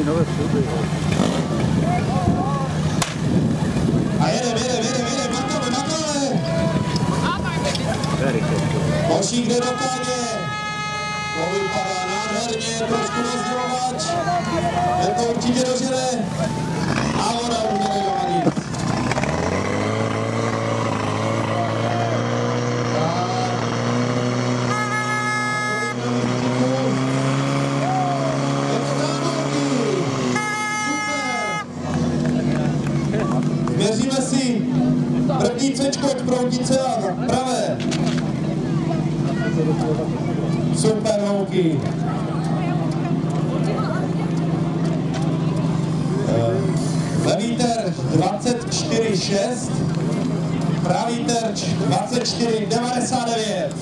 Mají nové sluby. A jedem, jedem, jedem, makale, makale. Very good. Hošík jde do káně. To vypadá nádherně, trošku rozdělovač. Ten to určitě dožere. Měříme si první cečko od proutice a pravé. Super holky. Eh, Levý terč 24,6, pravý terč 24,99.